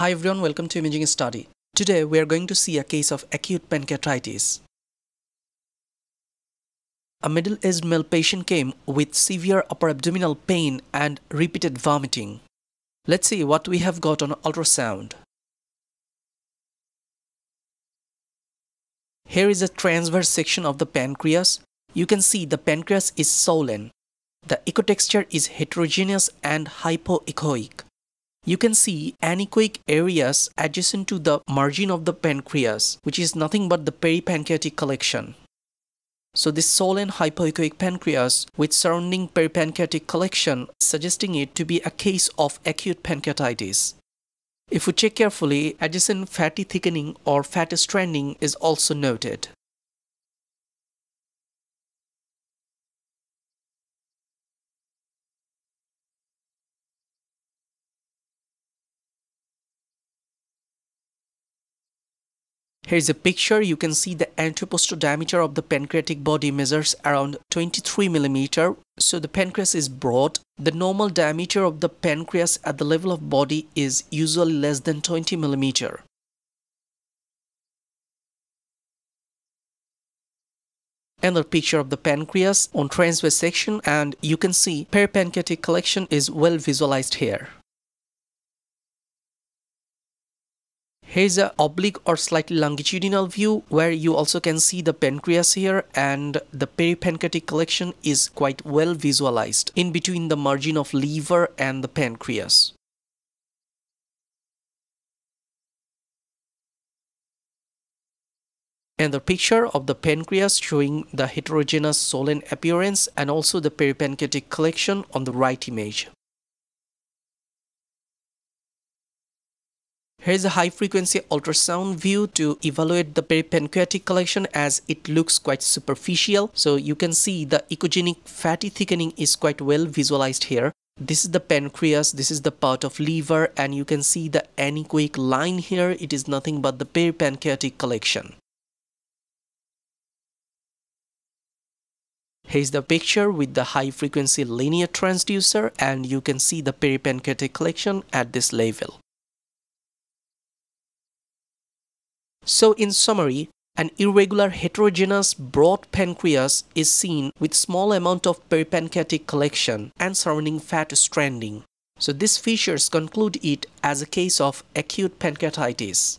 Hi everyone, welcome to Imaging Study. Today we are going to see a case of acute pancreatitis. A middle-aged male patient came with severe upper abdominal pain and repeated vomiting. Let's see what we have got on ultrasound. Here is a transverse section of the pancreas. You can see the pancreas is swollen. The echo texture is heterogeneous and hypoechoic. You can see anechoic areas adjacent to the margin of the pancreas, which is nothing but the peripancreatic collection. So this swollen hypoechoic pancreas with surrounding peripancreatic collection suggesting it to be a case of acute pancreatitis. If we check carefully, adjacent fatty thickening or fat stranding is also noted. Here's a picture. You can see the anteroposterior diameter of the pancreatic body measures around 23 millimeter. So the pancreas is broad. The normal diameter of the pancreas at the level of body is usually less than 20 millimeter. Another picture of the pancreas on transverse section and you can see peripancreatic collection is well visualized here. Here's a oblique or slightly longitudinal view where you also can see the pancreas here and the peripancreatic collection is quite well visualized in between the margin of liver and the pancreas. and the picture of the pancreas showing the heterogeneous swollen appearance and also the peripancreatic collection on the right image. Here's a high frequency ultrasound view to evaluate the peripancreatic collection as it looks quite superficial. So you can see the echogenic fatty thickening is quite well visualized here. This is the pancreas, this is the part of liver and you can see the anechoic line here. It is nothing but the peripancreatic collection. Here's the picture with the high frequency linear transducer and you can see the peripancreatic collection at this level. So in summary, an irregular heterogeneous broad pancreas is seen with small amount of peripancreatic collection and surrounding fat stranding. So these features conclude it as a case of acute pancreatitis.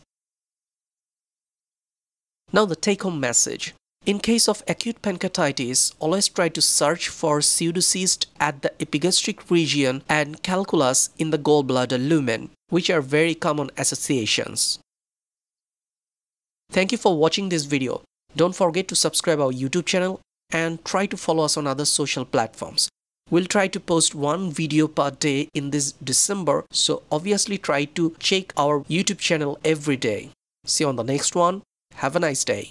Now the take-home message. In case of acute pancreatitis, always try to search for pseudocyst at the epigastric region and calculus in the gallbladder lumen, which are very common associations. Thank you for watching this video. Don't forget to subscribe our YouTube channel and try to follow us on other social platforms. We'll try to post one video per day in this December, so obviously try to check our YouTube channel every day. See you on the next one. Have a nice day.